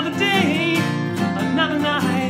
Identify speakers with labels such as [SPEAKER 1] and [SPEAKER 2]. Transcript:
[SPEAKER 1] another day, another night.